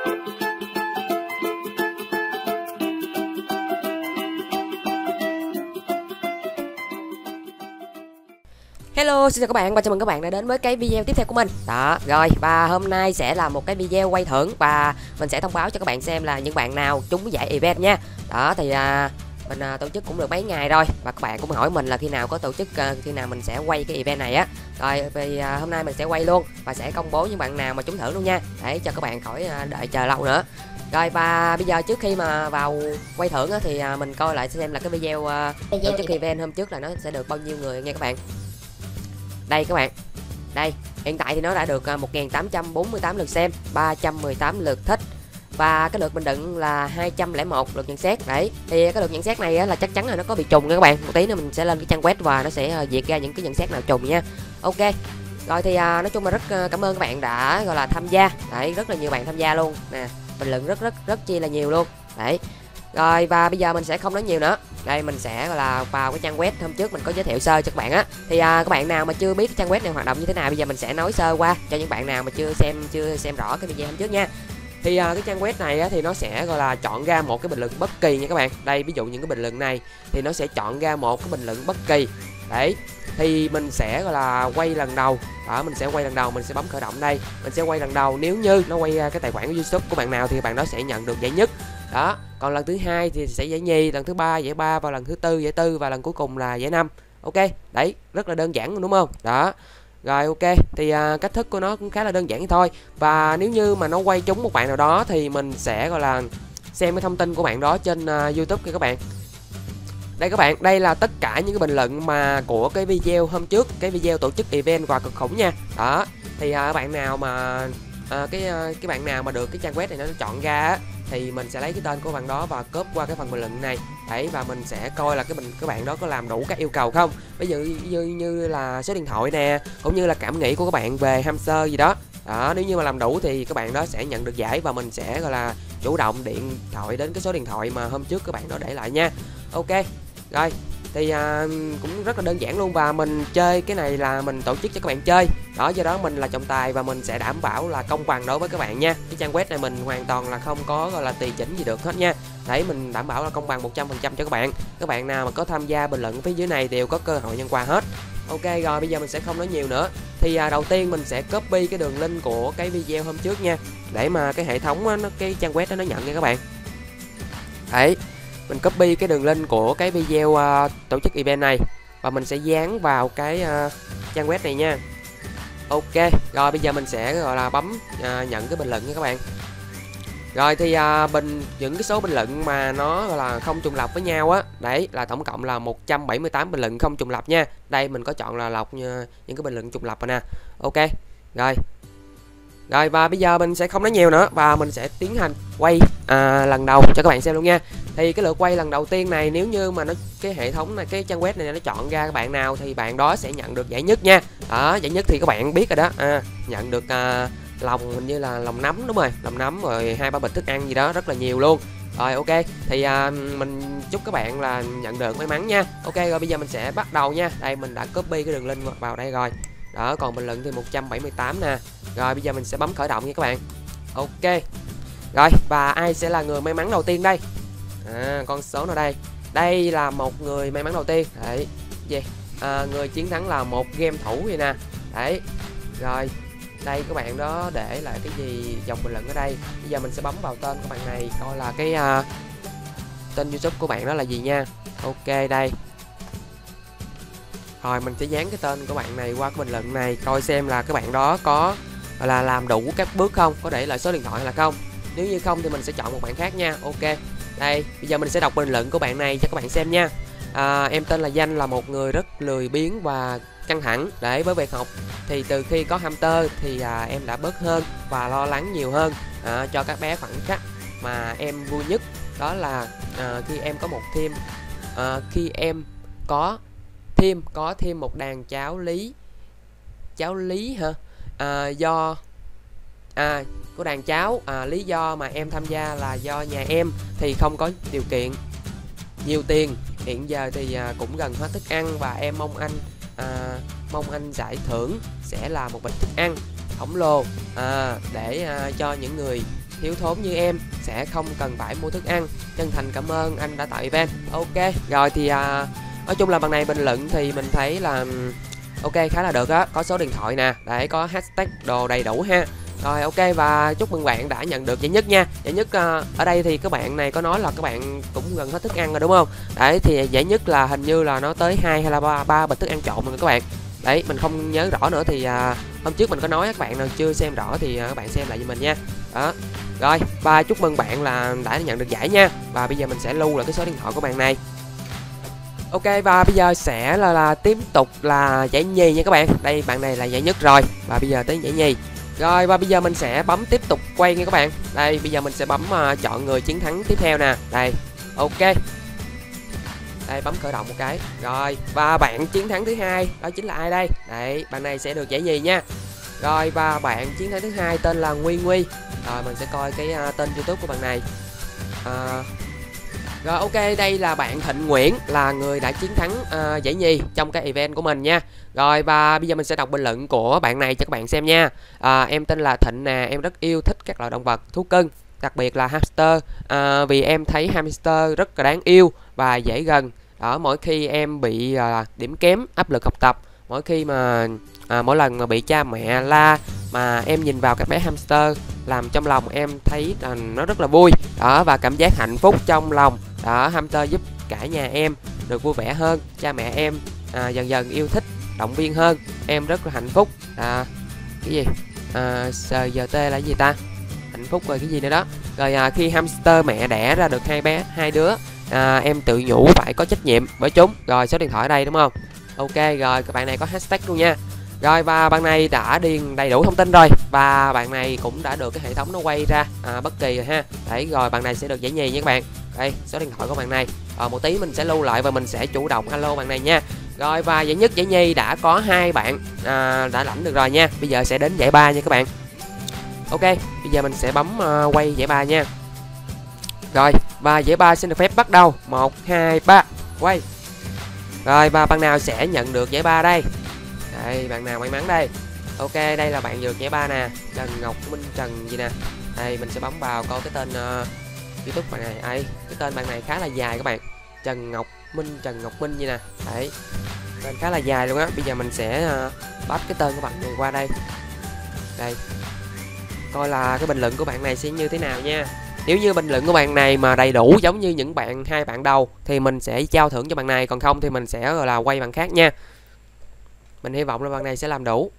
Hello, xin chào các bạn. Và chào mừng các bạn đã đến với cái video tiếp theo của mình. Đó, rồi và hôm nay sẽ là một cái video quay thưởng Và mình sẽ thông báo cho các bạn xem là những bạn nào trúng giải event nha. Đó, thì à, mình à, tổ chức cũng được mấy ngày rồi. Và các bạn cũng hỏi mình là khi nào có tổ chức, à, khi nào mình sẽ quay cái event này á. Rồi, vì à, hôm nay mình sẽ quay luôn Và sẽ công bố những bạn nào mà trúng thưởng luôn nha. Để cho các bạn khỏi à, đợi chờ lâu nữa. Rồi và bây giờ trước khi mà vào quay thưởng á, thì à, mình coi lại xem là cái video à, tổ chức event hôm trước là nó sẽ được bao nhiêu người nha các bạn. Đây các bạn. Đây hiện tại thì nó đã được à, 1848 lượt xem 318 lượt thích. Và cái lượt bình luận là 201 lượt nhận xét. Đấy thì cái lượt nhận xét này á, là chắc chắn là nó có bị trùng nha các bạn. Một tí nữa mình sẽ lên cái trang web và nó sẽ diệt ra những cái nhận xét nào trùng nha ok. Rồi thì à, nói chung là rất ờ, cảm ơn các bạn đã gọi là tham gia. Đấy rất là nhiều bạn tham gia luôn. Nè bình luận rất rất rất chi là nhiều luôn. Đấy. Rồi và bây giờ mình sẽ không nói nhiều nữa. Đây mình sẽ gọi là vào cái trang web hôm trước mình có giới thiệu sơ cho các bạn á. Thì à, các bạn nào mà chưa biết cái trang web này hoạt động như thế nào bây giờ mình sẽ nói sơ qua cho những bạn nào mà chưa xem chưa xem rõ cái video hôm trước nha. Thì à, cái trang web này á, thì nó sẽ gọi là chọn ra một cái bình luận bất kỳ nha các bạn. Đây ví dụ những cái bình luận này thì nó sẽ chọn ra một cái bình luận bất kỳ đấy thì mình sẽ gọi là quay lần đầu. Đó mình sẽ quay lần đầu mình sẽ bấm khởi động đây. Mình sẽ quay lần đầu nếu như nó quay à, cái tài khoản của youtube của bạn nào thì bạn đó sẽ nhận được giải nhất. Đó còn lần thứ hai thì sẽ giải nhì lần thứ ba giải ba và lần thứ tư giải tư và lần cuối cùng là giải năm. Ok đấy rất là đơn giản đúng không? Đó rồi ok thì à, cách thức của nó cũng khá là đơn giản thôi. Và nếu như mà nó quay trúng một bạn nào đó thì mình sẽ gọi là xem cái thông tin của bạn đó trên uh, youtube kia các bạn đây các bạn đây là tất cả những cái bình luận mà của cái video hôm trước cái video tổ chức event quà cực khủng nha. Đó thì à, bạn nào mà à, cái à, cái bạn nào mà được cái trang web này nó chọn ra á, thì mình sẽ lấy cái tên của bạn đó và cốp qua cái phần bình luận này. Đấy và mình sẽ coi là cái mình, các bạn đó có làm đủ các yêu cầu không. Ví dụ như như là số điện thoại nè cũng như là cảm nghĩ của các bạn về hamster gì đó. Đó nếu như mà làm đủ thì các bạn đó sẽ nhận được giải và mình sẽ gọi là chủ động điện thoại đến cái số điện thoại mà hôm trước các bạn đó để lại nha. Ok rồi thì à, cũng rất là đơn giản luôn và mình chơi cái này là mình tổ chức cho các bạn chơi. Đó do đó mình là trọng tài và mình sẽ đảm bảo là công bằng đối với các bạn nha. Cái trang web này mình hoàn toàn là không có gọi là tùy chỉnh gì được hết nha. Để mình đảm bảo là công bằng 100% cho các bạn. Các bạn nào mà có tham gia bình luận phía dưới này đều có cơ hội nhân quà hết. Ok rồi bây giờ mình sẽ không nói nhiều nữa. Thì à, đầu tiên mình sẽ copy cái đường link của cái video hôm trước nha. Để mà cái hệ thống á, nó cái trang web đó nó nhận nha các bạn. Đấy mình copy cái đường link của cái video uh, tổ chức event này và mình sẽ dán vào cái uh, trang web này nha. Ok rồi bây giờ mình sẽ gọi là bấm uh, nhận cái bình luận nha các bạn. Rồi thì à, bình những cái số bình luận mà nó gọi là không trùng lập với nhau á đấy là tổng cộng là 178 bình luận không trùng lập nha. Đây mình có chọn là lọc như, những cái bình luận trùng lập rồi nè. Ok rồi rồi và bây giờ mình sẽ không nói nhiều nữa và mình sẽ tiến hành quay à, lần đầu cho các bạn xem luôn nha. Thì cái lượt quay lần đầu tiên này nếu như mà nó cái hệ thống này cái trang web này nó chọn ra các bạn nào thì bạn đó sẽ nhận được giải nhất nha. Đó giải nhất thì các bạn biết rồi đó. À, nhận được à, lòng hình như là lòng nấm đúng rồi. Lòng nấm rồi hai ba bịch thức ăn gì đó rất là nhiều luôn. Rồi ok. Thì à, mình chúc các bạn là nhận được may mắn nha. Ok rồi bây giờ mình sẽ bắt đầu nha. Đây mình đã copy cái đường link vào đây rồi đó còn bình luận thì 178 nè. Rồi bây giờ mình sẽ bấm khởi động nha các bạn. Ok. Rồi và ai sẽ là người may mắn đầu tiên đây? À, con số nào đây? Đây là một người may mắn đầu tiên. Đấy. Gì à, người chiến thắng là một game thủ vậy nè. Đấy. Rồi đây các bạn đó để lại cái gì dòng bình luận ở đây. Bây giờ mình sẽ bấm vào tên của bạn này coi là cái uh, tên youtube của bạn đó là gì nha. Ok đây rồi mình sẽ dán cái tên của bạn này qua cái bình luận này coi xem là các bạn đó có là làm đủ các bước không có để lại số điện thoại hay là không. Nếu như không thì mình sẽ chọn một bạn khác nha. Ok đây bây giờ mình sẽ đọc bình luận của bạn này cho các bạn xem nha. À, em tên là danh là một người rất lười biếng và căng thẳng. Để với việc học thì từ khi có hamster thì à, em đã bớt hơn và lo lắng nhiều hơn à, cho các bé khoảng khắc mà em vui nhất. Đó là à, khi em có một thêm à, khi em có thêm có thêm một đàn cháu lý. Cháu lý hả? À, do à của đàn cháu à, lý do mà em tham gia là do nhà em thì không có điều kiện. Nhiều tiền hiện giờ thì à, cũng gần hết thức ăn và em mong anh à, mong anh giải thưởng sẽ là một bịch thức ăn khổng lồ. À, để à, cho những người thiếu thốn như em sẽ không cần phải mua thức ăn. Chân thành cảm ơn anh đã tạo event. Ok rồi thì à, nói chung là bằng này bình luận thì mình thấy là ok khá là được á. Có số điện thoại nè để có hashtag đồ đầy đủ ha. Rồi ok và chúc mừng bạn đã nhận được giải nhất nha. Giải nhất uh, ở đây thì các bạn này có nói là các bạn cũng gần hết thức ăn rồi đúng không? Đấy thì giải nhất là hình như là nó tới hai hay là ba ba bịch thức ăn trộn rồi các bạn. Đấy mình không nhớ rõ nữa thì uh, hôm trước mình có nói các bạn nào chưa xem rõ thì uh, các bạn xem lại cho mình nha. Đó. Rồi và chúc mừng bạn là đã nhận được giải nha. Và bây giờ mình sẽ lưu lại cái số điện thoại của bạn này. Ok và bây giờ sẽ là, là tiếp tục là giải nhì nha các bạn. Đây bạn này là giải nhất rồi. Và bây giờ tới giải nhì. Rồi và bây giờ mình sẽ bấm tiếp tục quay nha các bạn. Đây bây giờ mình sẽ bấm uh, chọn người chiến thắng tiếp theo nè. Đây ok. Đây bấm khởi động một cái. Rồi và bạn chiến thắng thứ hai Đó chính là ai đây? Đấy bạn này sẽ được giải nhì nha. Rồi và bạn chiến thắng thứ hai tên là Nguy Nguy. Rồi mình sẽ coi cái uh, tên youtube của bạn này. Uh, rồi ok đây là bạn Thịnh Nguyễn là người đã chiến thắng uh, giải nhì trong cái event của mình nha. Rồi và bây giờ mình sẽ đọc bình luận của bạn này cho các bạn xem nha. À, Em tên là Thịnh nè em rất yêu thích các loại động vật thú cưng Đặc biệt là hamster. À, vì em thấy hamster rất là đáng yêu và dễ gần. Ở mỗi khi em bị uh, điểm kém áp lực học tập Mỗi khi mà à, mỗi lần mà bị cha mẹ la mà em nhìn vào các bé hamster làm trong lòng em thấy là nó rất là vui. Đó và cảm giác hạnh phúc trong lòng. Đó hamster giúp cả nhà em được vui vẻ hơn cha mẹ em à, dần dần yêu thích động viên hơn. Em rất là hạnh phúc. À, cái gì? À, giờ t là gì ta? Hạnh phúc rồi cái gì nữa đó? Rồi à, khi hamster mẹ đẻ ra được hai bé hai đứa à, em tự nhủ phải có trách nhiệm với chúng. Rồi số điện thoại ở đây đúng không? Ok rồi các bạn này có hashtag luôn nha rồi và bạn này đã điền đầy đủ thông tin rồi và bạn này cũng đã được cái hệ thống nó quay ra à, bất kỳ rồi ha. Đấy rồi bạn này sẽ được giải nhì nha các bạn. Đây số điện thoại của bạn này. À, một tí mình sẽ lưu lại và mình sẽ chủ động alo bạn này nha. Rồi và giải nhất giải nhì đã có hai bạn à, đã lãnh được rồi nha. Bây giờ sẽ đến giải ba nha các bạn. Ok bây giờ mình sẽ bấm uh, quay giải ba nha. Rồi và giải ba xin được phép bắt đầu. Một hai ba quay. Rồi và bạn nào sẽ nhận được giải ba đây? Đây bạn nào may mắn đây? Ok đây là bạn dược nhé ba nè. Trần ngọc minh trần gì nè. Đây mình sẽ bấm vào coi cái tên uh, youtube bạn này. Ấy cái tên bạn này khá là dài các bạn. Trần ngọc minh trần ngọc minh gì nè. Đấy tên khá là dài luôn á. Bây giờ mình sẽ uh, bắt cái tên của bạn này qua đây. Đây coi là cái bình luận của bạn này sẽ như thế nào nha. Nếu như bình luận của bạn này mà đầy đủ giống như những bạn hai bạn đầu thì mình sẽ trao thưởng cho bạn này. Còn không thì mình sẽ là quay bạn khác nha mình hy vọng là bạn này sẽ làm đủ.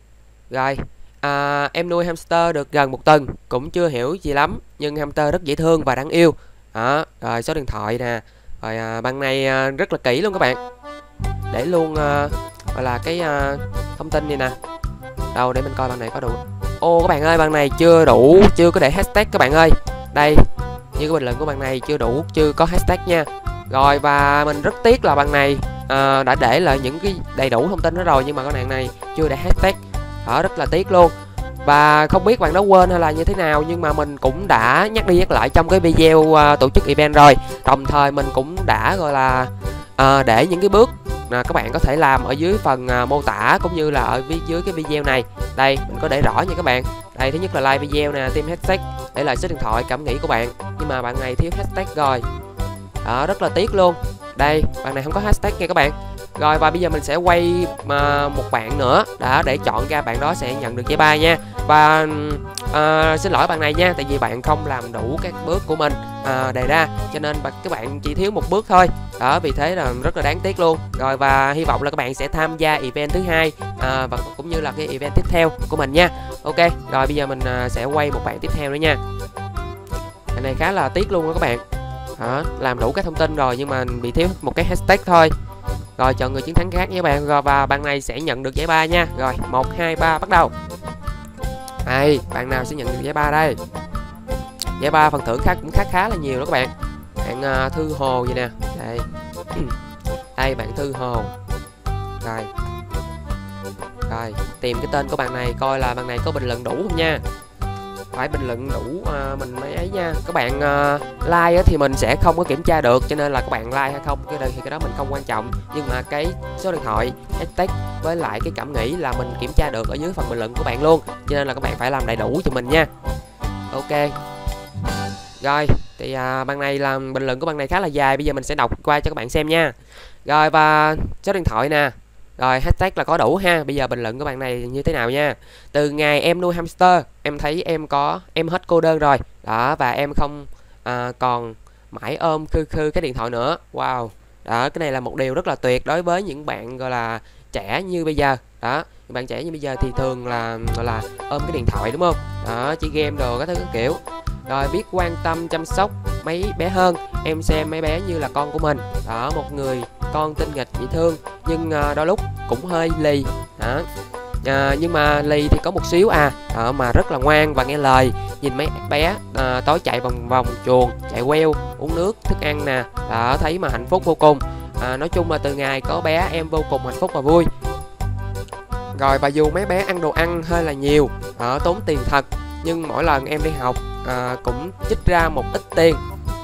Rồi à, em nuôi hamster được gần một tuần cũng chưa hiểu gì lắm nhưng hamster rất dễ thương và đáng yêu. Đó rồi số điện thoại nè. Rồi à, bạn này à, rất là kỹ luôn các bạn. Để luôn à, gọi là cái à, thông tin này nè. Đâu để mình coi bạn này có đủ. Ô các bạn ơi bạn này chưa đủ chưa có để hashtag các bạn ơi. Đây như cái bình luận của bạn này chưa đủ chưa có hashtag nha. Rồi và mình rất tiếc là bạn này uh, đã để lại những cái đầy đủ thông tin đó rồi nhưng mà con nàng này chưa để hashtag ở rất là tiếc luôn. Và không biết bạn đó quên hay là như thế nào nhưng mà mình cũng đã nhắc đi nhắc lại trong cái video uh, tổ chức event rồi. Đồng thời mình cũng đã gọi là uh, để những cái bước mà các bạn có thể làm ở dưới phần uh, mô tả cũng như là ở phía dưới cái video này. Đây mình có để rõ nha các bạn. Đây thứ nhất là like video nè thêm hashtag để lại số điện thoại cảm nghĩ của bạn. Nhưng mà bạn này thiếu hashtag rồi. Đó rất là tiếc luôn đây bạn này không có hashtag nha các bạn. Rồi và bây giờ mình sẽ quay mà một bạn nữa đã để chọn ra bạn đó sẽ nhận được giải ba nha. Và à, xin lỗi bạn này nha tại vì bạn không làm đủ các bước của mình à, đề ra cho nên các bạn chỉ thiếu một bước thôi. Đó vì thế là rất là đáng tiếc luôn. Rồi và hy vọng là các bạn sẽ tham gia event thứ hai à, và cũng như là cái event tiếp theo của mình nha. Ok rồi bây giờ mình à, sẽ quay một bạn tiếp theo nữa nha. Này khá là tiếc luôn đó các bạn đó, làm đủ các thông tin rồi nhưng mà bị thiếu một cái hashtag thôi. Rồi chọn người chiến thắng khác nhé bạn. Rồi và bạn này sẽ nhận được giải ba nha. Rồi một hai ba bắt đầu. Đây bạn nào sẽ nhận được giải ba đây? Giải ba phần thưởng khác cũng khá khá là nhiều đó các bạn. Bạn uh, thư hồ vậy nè. Đây. Đây bạn thư hồ rồi. Rồi tìm cái tên của bạn này coi là bạn này có bình luận đủ không nha phải bình luận đủ à, mình mới ấy nha. Các bạn à, like thì mình sẽ không có kiểm tra được cho nên là các bạn like hay không cái đây thì cái đó mình không quan trọng. Nhưng mà cái số điện thoại hashtag với lại cái cảm nghĩ là mình kiểm tra được ở dưới phần bình luận của bạn luôn. Cho nên là các bạn phải làm đầy đủ cho mình nha. Ok. Rồi thì à, bạn này là bình luận của bạn này khá là dài. Bây giờ mình sẽ đọc qua cho các bạn xem nha. Rồi và số điện thoại nè rồi hashtag là có đủ ha. Bây giờ bình luận của bạn này như thế nào nha? Từ ngày em nuôi hamster em thấy em có em hết cô đơn rồi. Đó và em không à, còn mãi ôm khư khư cái điện thoại nữa. Wow. Đó cái này là một điều rất là tuyệt đối với những bạn gọi là trẻ như bây giờ. Đó những bạn trẻ như bây giờ thì thường là gọi là ôm cái điện thoại đúng không? Đó chỉ game đồ các thứ các kiểu. Rồi biết quan tâm chăm sóc mấy bé hơn. Em xem mấy bé như là con của mình. Đó một người con tinh nghịch dễ thương nhưng à, đôi lúc cũng hơi lì đó à, nhưng mà lì thì có một xíu à à mà rất là ngoan và nghe lời. Nhìn mấy bé à, tối chạy vòng vòng chuồng chạy queo uống nước thức ăn nè đó thấy mà hạnh phúc vô cùng. À, nói chung là từ ngày có bé em vô cùng hạnh phúc và vui. Rồi và dù mấy bé ăn đồ ăn hơi là nhiều ở tốn tiền thật nhưng mỗi lần em đi học à, cũng trích ra một ít tiền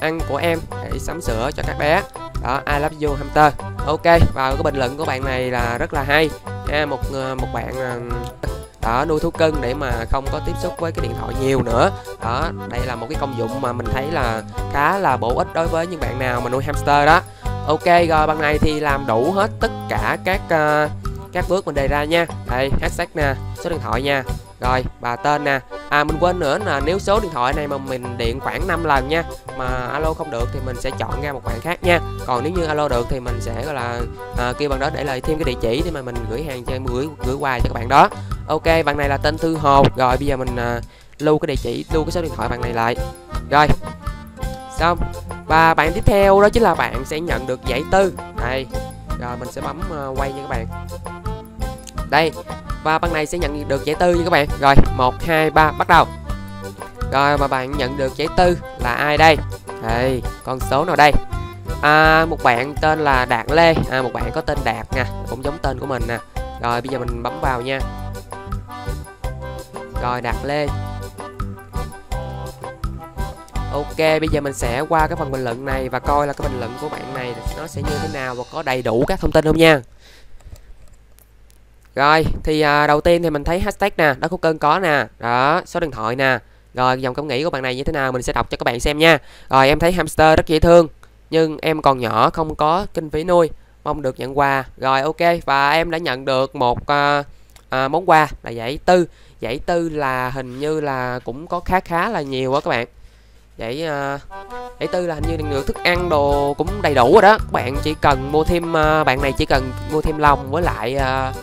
ăn của em để sắm sửa cho các bé đó I love you hamster ok và cái bình luận của bạn này là rất là hay. Ha một ờ, một bạn ờ, đó nuôi thú cưng để mà không có tiếp xúc với cái điện thoại nhiều nữa. Đó đây là một cái công dụng mà mình thấy là khá là bổ ích đối với những bạn nào mà nuôi hamster đó. Ok rồi bằng này thì làm đủ hết tất cả các uh, các bước mình đề ra nha. Đây hashtag nè số điện thoại nha rồi và tên nè. À mình quên nữa là nếu số điện thoại này mà mình điện khoảng 5 lần nha mà alo không được thì mình sẽ chọn ra một bạn khác nha. Còn nếu như alo được thì mình sẽ gọi là à, kêu bạn đó để lại thêm cái địa chỉ để mà mình gửi hàng cho gửi gửi quà cho các bạn đó. Ok bạn này là tên thư hồ. Rồi bây giờ mình à, lưu cái địa chỉ lưu cái số điện thoại bạn này lại. Rồi xong. Và bạn tiếp theo đó chính là bạn sẽ nhận được giải tư. Này. rồi mình sẽ bấm uh, quay nha các bạn đây và băng này sẽ nhận được giải tư nha các bạn. Rồi một hai ba bắt đầu. Rồi mà bạn nhận được giải tư là ai đây? Đây con số nào đây? À, một bạn tên là đạt lê. À, một bạn có tên đạt nha cũng giống tên của mình nè. Rồi bây giờ mình bấm vào nha. Rồi đạt lê. Ok, bây giờ mình sẽ qua cái phần bình luận này và coi là cái bình luận của bạn này nó sẽ như thế nào và có đầy đủ các thông tin không nha. Rồi, thì à, đầu tiên thì mình thấy hashtag nè, đó có cơn có nè, đó, số điện thoại nè. Rồi, dòng cảm nghĩ của bạn này như thế nào mình sẽ đọc cho các bạn xem nha. Rồi, em thấy hamster rất dễ thương, nhưng em còn nhỏ không có kinh phí nuôi, mong được nhận quà. Rồi, ok, và em đã nhận được một à, à, món quà là giải tư. Giải tư là hình như là cũng có khá khá là nhiều quá các bạn. Giải à, giải tư là hình như được thức ăn đồ cũng đầy đủ rồi đó. Bạn chỉ cần mua thêm à, bạn này chỉ cần mua thêm lòng với lại À,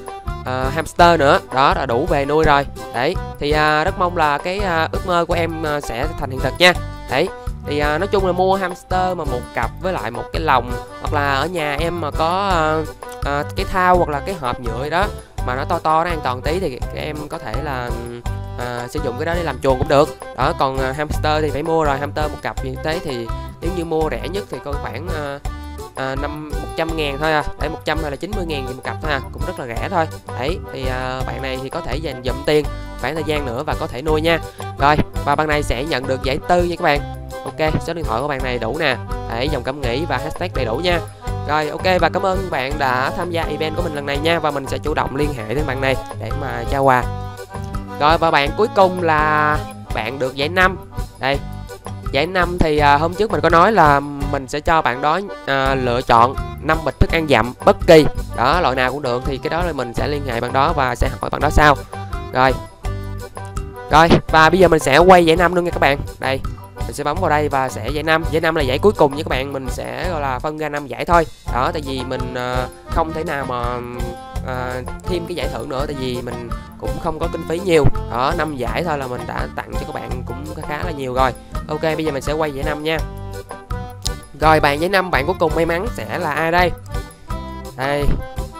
uh, hamster nữa. Đó là đủ về nuôi rồi. Đấy thì uh, rất mong là cái uh, ước mơ của em uh, sẽ thành hiện thực nha. Đấy thì uh, nói chung là mua hamster mà một cặp với lại một cái lồng hoặc là ở nhà em mà có uh, uh, cái thao hoặc là cái hộp nhựa đó mà nó to to nó an toàn tí thì em có thể là uh, sử dụng cái đó để làm chuồng cũng được. Đó còn uh, hamster thì phải mua rồi. Hamster một cặp như thế thì nếu như mua rẻ nhất thì coi khoảng uh, à, năm một trăm ngàn thôi à. Đấy một trăm hay là 90 ngàn gì một cặp thôi à. Cũng rất là rẻ thôi. Đấy thì uh, bạn này thì có thể dành dụm tiền khoảng thời gian nữa và có thể nuôi nha. Rồi và bạn này sẽ nhận được giải tư nha các bạn. Ok số điện thoại của bạn này đủ nè. Đấy dòng cảm nghĩ và hashtag đầy đủ nha. Rồi ok và cảm ơn bạn đã tham gia event của mình lần này nha. Và mình sẽ chủ động liên hệ với bạn này để mà trao quà. Rồi và bạn cuối cùng là bạn được giải năm. Đây. Giải năm thì à, hôm trước mình có nói là mình sẽ cho bạn đó à, lựa chọn năm bịch thức ăn dặm bất kỳ. Đó loại nào cũng được thì cái đó là mình sẽ liên hệ bạn đó và sẽ hỏi bạn đó sau. Rồi. Rồi và bây giờ mình sẽ quay giải năm luôn nha các bạn. Đây mình sẽ bấm vào đây và sẽ giải năm. Giải năm là giải cuối cùng nha các bạn. Mình sẽ gọi là phân ra năm giải thôi. Đó tại vì mình ờ, không thể nào mà à, thêm cái giải thưởng nữa tại vì mình cũng không có kinh phí nhiều. Đó năm giải thôi là mình đã tặng cho các bạn cũng khá là nhiều rồi. Ok bây giờ mình sẽ quay giải năm nha rồi bạn với năm bạn cuối cùng may mắn sẽ là ai đây? Đây.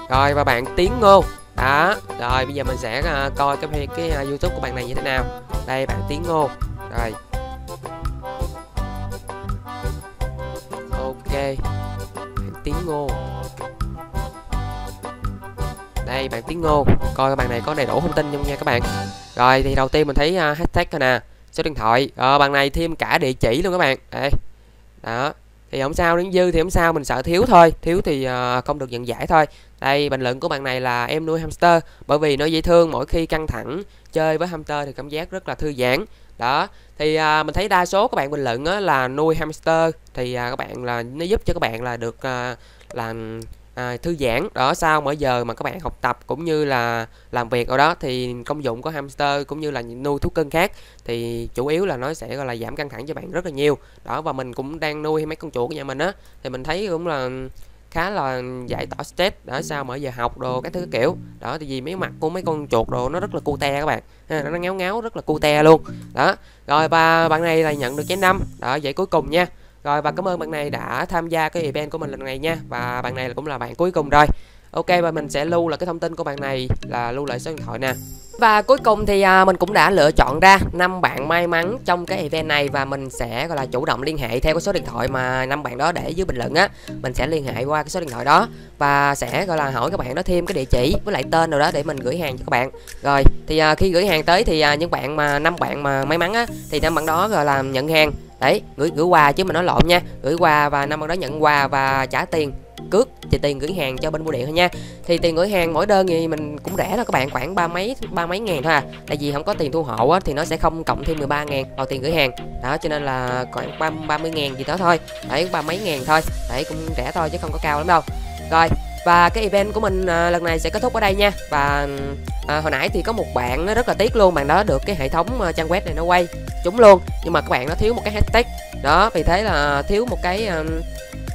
Rồi và bạn tiến ngô. Đó. Rồi bây giờ mình sẽ uh, coi cái cái uh, youtube của bạn này như thế nào. Đây bạn tiến ngô. Rồi. Ok. Bạn tiến ngô. Đây bạn tiến ngô. Coi các bạn này có đầy đủ thông tin không nha các bạn. Rồi thì đầu tiên mình thấy uh, hashtag nè. Số điện thoại. Ờ, bạn này thêm cả địa chỉ luôn các bạn. Đây. Đó thì không sao đến dư thì không sao mình sợ thiếu thôi. Thiếu thì uh, không được nhận giải thôi. Đây bình luận của bạn này là em nuôi hamster bởi vì nó dễ thương mỗi khi căng thẳng chơi với hamster thì cảm giác rất là thư giãn. Đó thì à, mình thấy đa số các bạn bình luận á, là nuôi hamster thì à, các bạn là nó giúp cho các bạn là được à, là à, thư giãn. Đó sau mỗi giờ mà các bạn học tập cũng như là làm việc ở đó thì công dụng của hamster cũng như là nuôi thú cưng khác thì chủ yếu là nó sẽ gọi là giảm căng thẳng cho bạn rất là nhiều. Đó và mình cũng đang nuôi mấy con chuột của nhà mình á thì mình thấy cũng là khá là giải tỏa stress. Đó sau mỗi giờ học đồ các thứ kiểu. Đó thì vì mấy mặt của mấy con chuột đồ nó rất là cute các bạn. Ha, nó ngáo ngáo rất là cute luôn. Đó rồi và bạn này là nhận được cái năm. Đó vậy cuối cùng nha rồi và cảm ơn bạn này đã tham gia cái event của mình lần này nha. Và bạn này cũng là bạn cuối cùng rồi. Ok và mình sẽ lưu là cái thông tin của bạn này là lưu lại số điện thoại nè. Và cuối cùng thì à, mình cũng đã lựa chọn ra năm bạn may mắn trong cái event này và mình sẽ gọi là chủ động liên hệ theo cái số điện thoại mà năm bạn đó để dưới bình luận á. Mình sẽ liên hệ qua cái số điện thoại đó và sẽ gọi là hỏi các bạn đó thêm cái địa chỉ với lại tên rồi đó để mình gửi hàng cho các bạn. Rồi thì à, khi gửi hàng tới thì à, những bạn mà năm bạn mà may mắn á thì năm bạn đó gọi là nhận hàng đấy gửi gửi quà chứ mình nói lộn nha. Gửi quà và năm bạn đó nhận quà và trả tiền cước thì tiền gửi hàng cho bên bưu điện thôi nha. Thì tiền gửi hàng mỗi đơn thì mình cũng rẻ thôi các bạn khoảng ba mấy ba mấy ngàn thôi à. Tại vì không có tiền thu hộ á, thì nó sẽ không cộng thêm 13 ngàn vào tiền gửi hàng. Đó cho nên là khoảng ba ba mươi ngàn gì đó thôi. Đấy ba mấy ngàn thôi. Đấy cũng rẻ thôi chứ không có cao lắm đâu. Rồi và cái event của mình à, lần này sẽ kết thúc ở đây nha. Và à, hồi nãy thì có một bạn nó rất là tiếc luôn bạn đó được cái hệ thống à, trang web này nó quay chúng luôn. Nhưng mà các bạn nó thiếu một cái hashtag. Đó vì thế là thiếu một cái à,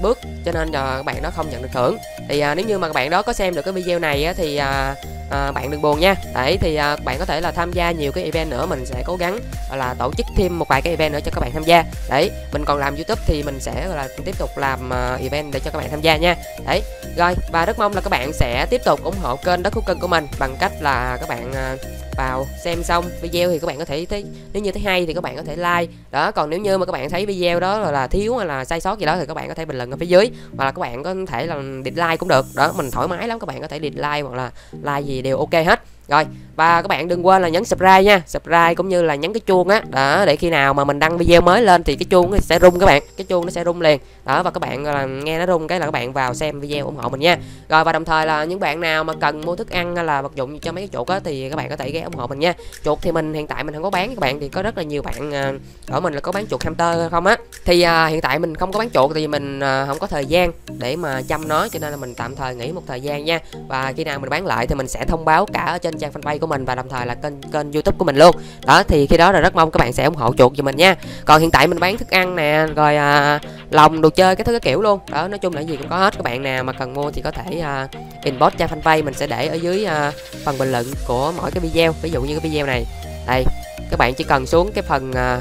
bước cho nên là các bạn đó không nhận được thưởng. Thì à, nếu như mà các bạn đó có xem được cái video này á, thì à, à, bạn đừng buồn nha. Đấy thì à, bạn có thể là tham gia nhiều cái event nữa mình sẽ cố gắng là tổ chức thêm một vài cái event nữa cho các bạn tham gia. Đấy mình còn làm youtube thì mình sẽ là tiếp tục làm uh, event để cho các bạn tham gia nha. Đấy rồi và rất mong là các bạn sẽ tiếp tục ủng hộ kênh đất thú cân của mình bằng cách là các bạn uh, vào xem xong video thì các bạn có thể thấy nếu như thấy hay thì các bạn có thể like. Đó còn nếu như mà các bạn thấy video đó là, là thiếu hay là sai sót gì đó thì các bạn có thể bình luận ở phía dưới. Hoặc là các bạn có thể là dislike cũng được. Đó mình thoải mái lắm các bạn có thể dislike hoặc là like gì đều ok hết rồi và các bạn đừng quên là nhấn subscribe nha. Subscribe cũng như là nhấn cái chuông á. Đó để khi nào mà mình đăng video mới lên thì cái chuông nó sẽ rung các bạn. Cái chuông nó sẽ rung liền. Đó và các bạn là nghe nó rung cái là các bạn vào xem video ủng hộ mình nha. Rồi và đồng thời là những bạn nào mà cần mua thức ăn hay là vật dụng cho mấy cái chuột á thì các bạn có thể ghé ủng hộ mình nha. Chuột thì mình hiện tại mình không có bán các bạn. Thì có rất là nhiều bạn ờ, ở mình là có bán chuột hamster không á. Thì à, hiện tại mình không có bán chuột thì mình à, không có thời gian để mà chăm nó. Cho nên là mình tạm thời nghỉ một thời gian nha. Và khi nào mình bán lại thì mình sẽ thông báo cả ở trên trang fanpage của mình và đồng thời là kênh kênh youtube của mình luôn. Đó thì khi đó là rất mong các bạn sẽ ủng hộ chuột cho mình nha. Còn hiện tại mình bán thức ăn nè rồi à, lòng đồ chơi cái thứ cái kiểu luôn. Đó nói chung là gì cũng có hết các bạn nào mà cần mua thì có thể à, inbox trang fanpage mình sẽ để ở dưới à, phần bình luận của mỗi cái video. Ví dụ như cái video này. Đây các bạn chỉ cần xuống cái phần à,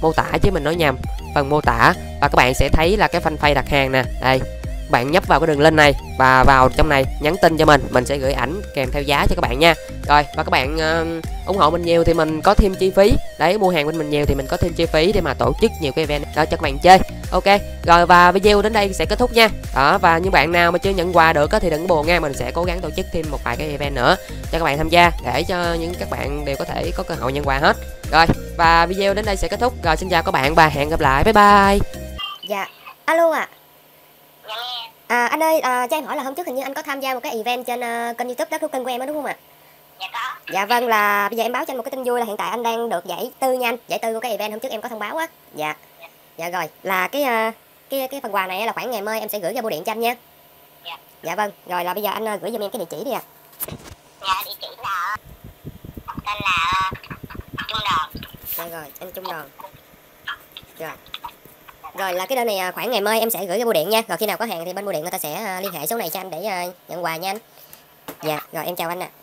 mô tả chứ mình nói nhầm. Phần mô tả và các bạn sẽ thấy là cái fanpage đặt hàng nè. Đây bạn nhấp vào cái đường link này và vào trong này nhắn tin cho mình. Mình sẽ gửi ảnh kèm theo giá cho các bạn nha. Rồi và các bạn uh, ủng hộ mình nhiều thì mình có thêm chi phí. Đấy mua hàng bên mình nhiều thì mình có thêm chi phí để mà tổ chức nhiều cái event đó cho các bạn chơi. Ok rồi và video đến đây sẽ kết thúc nha. Đó và những bạn nào mà chưa nhận quà được thì đừng buồn nha. Mình sẽ cố gắng tổ chức thêm một vài cái event nữa cho các bạn tham gia để cho những các bạn đều có thể có cơ hội nhận quà hết. Rồi và video đến đây sẽ kết thúc. Rồi xin chào các bạn và hẹn gặp lại. Bye bye. Dạ alo ạ. À. À, anh ơi, à, cho em hỏi là hôm trước hình như anh có tham gia một cái event trên uh, kênh youtube đất thú cưng của em đó đúng không ạ? Dạ có. Dạ vâng là bây giờ em báo cho anh một cái tin vui là hiện tại anh đang được giải tư nha anh Giải tư của cái event hôm trước em có thông báo á. Dạ. Dạ. Rồi, là cái uh, cái cái phần quà này là khoảng ngày mai em sẽ gửi ra bưu điện cho anh nha. Dạ. Dạ vâng, rồi là bây giờ anh uh, gửi giùm em cái địa chỉ đi ạ. Dạ địa chỉ là Tên là Trung Đòn. Dạ rồi, anh Trung Đòn. Rồi rồi là cái đơn này à, khoảng ngày mai em sẽ gửi cái bưu điện nha Rồi khi nào có hàng thì bên bưu điện người ta sẽ à, liên hệ số này cho anh để à, nhận quà nha anh Dạ, rồi em chào anh ạ à.